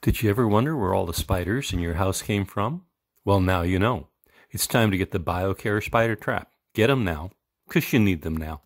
Did you ever wonder where all the spiders in your house came from? Well, now you know. It's time to get the BioCare spider trap. Get 'em now, 'cause you need them now.